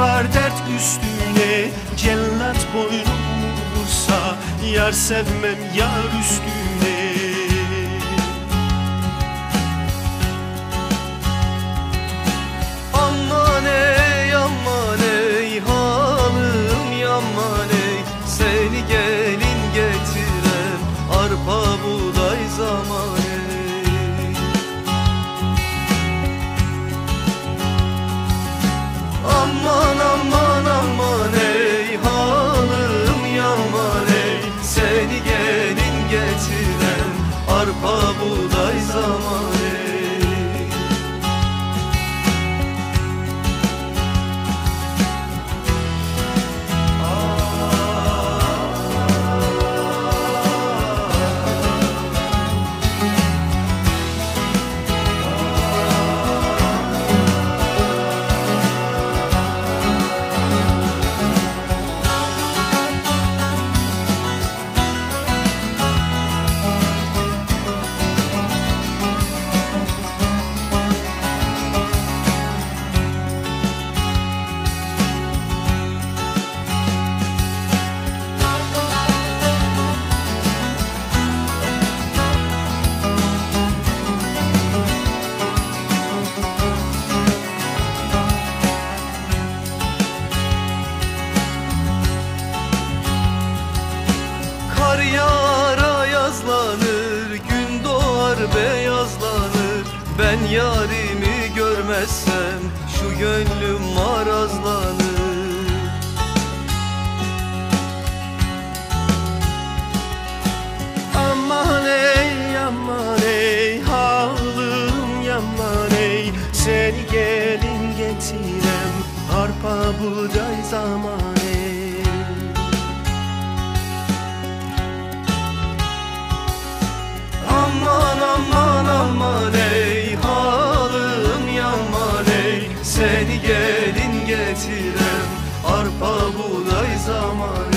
var dert üstüne. Cellat boynumu vursa Yar sevmem yar üstüne arpa buğday zaman Ben yarimi görmezsem Şu gönlüm marazlanır. Aman ey aman ey halım yaman ey. Seni gelin getirem arpa buğday zaman getirem Arpa buğday zaman?